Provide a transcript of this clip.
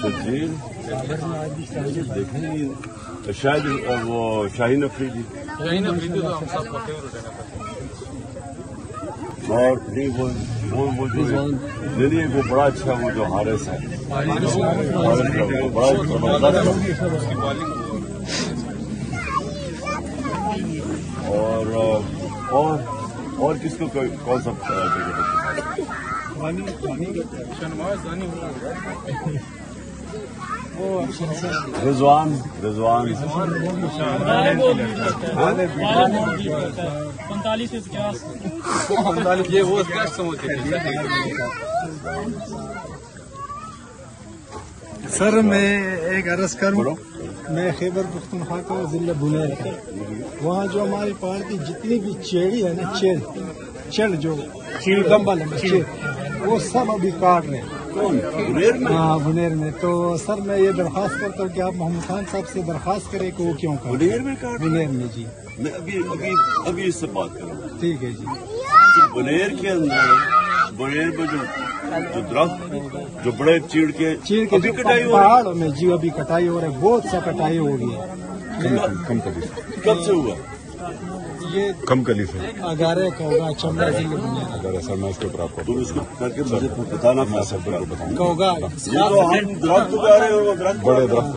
شرجیل دیکھیں گے۔ شاید وہ شاہین افریدی شاہین افریدی تو ہم سب کو فیوریٹ ہے اور نہیں وہ جو نہیں بڑا اچھا وہ جو حارث ہے۔ بڑا زبردست کی بالنگ اور اور اور کس کو کون سا رضوان رضوان۔ پینتالیس یہ وہ سر میں ایک عرض کروں۔ میں خیبر پختونخوا کا ضلع بنیر کا وہاں جو ہماری پارٹی جتنی بھی چیڑی ہے نا چیڑ چڑ جو گمبل ہے چیڑ وہ سب ابھی کاٹ رہے ہیں۔ ہاں بنیر میں۔ تو سر میں یہ درخواست کرتا ہوں کہ آپ محمد خان صاحب سے درخواست کریں کہ وہ کیوں کر منیر میں کاٹ بنیر میں جی۔ میں ابھی ابھی ابھی اس سے بات کروں۔ ٹھیک ہے جی۔ بنیر کے اندر بنیر میں جو درخت جو بڑے چیڑ کے چیڑ کے کٹائی ہو رہی پہاڑوں میں جی ابھی کٹائی ہو رہا ہے بہت سا کٹائی ہو گئی ہے۔ ہے کب سے ہوا؟ یہ کم کلی سے اگارے کا ہوگا چمڑا ضلع بنیر اگر اصل میں اس کے اوپر آپ کو تم اس کو کر کے مجھے بتانا۔ رہے ہیں اور وہ درخت بڑے درخت۔